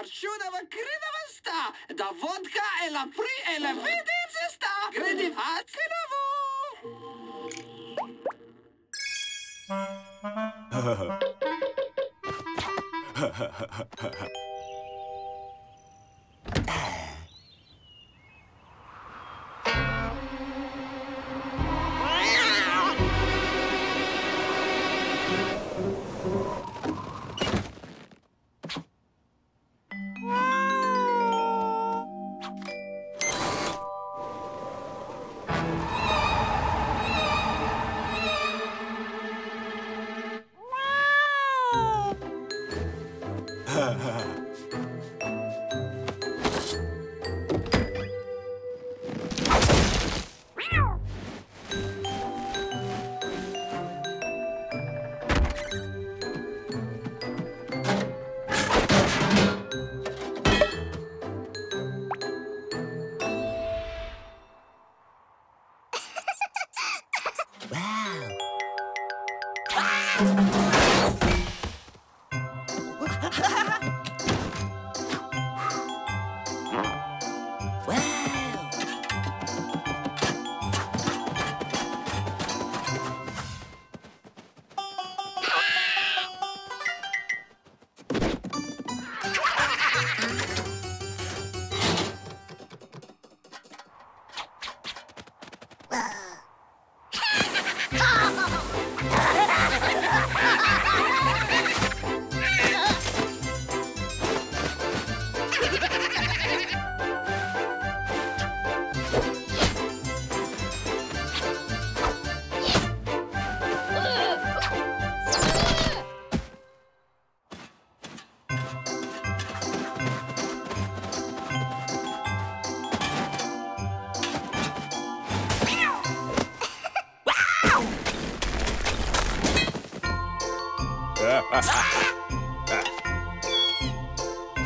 паршуного крыного ста, да водка эла фри эла види цеста, градифаци нову. Ha ha ha ha ha ha ha ha ha. wow.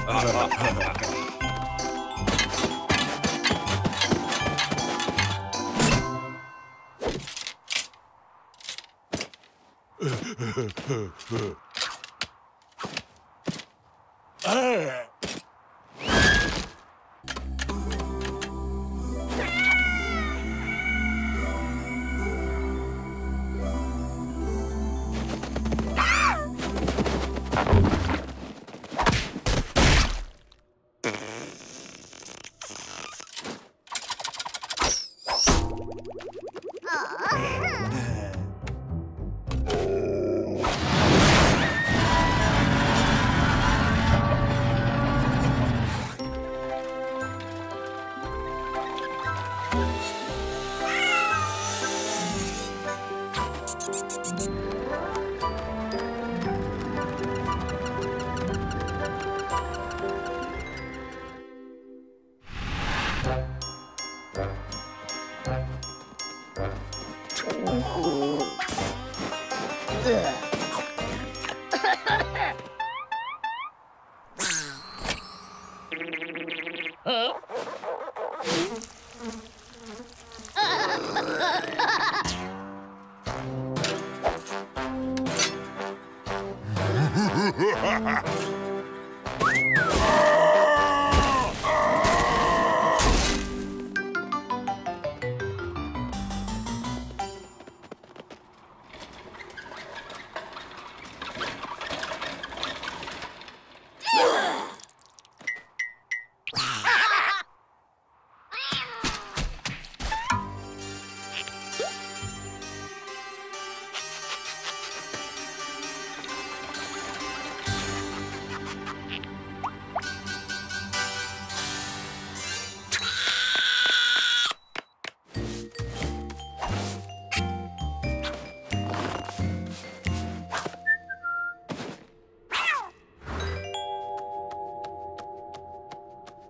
Ah! Huh?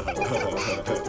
ハハハハ!